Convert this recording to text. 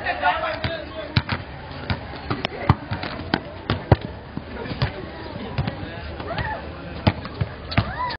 integral vai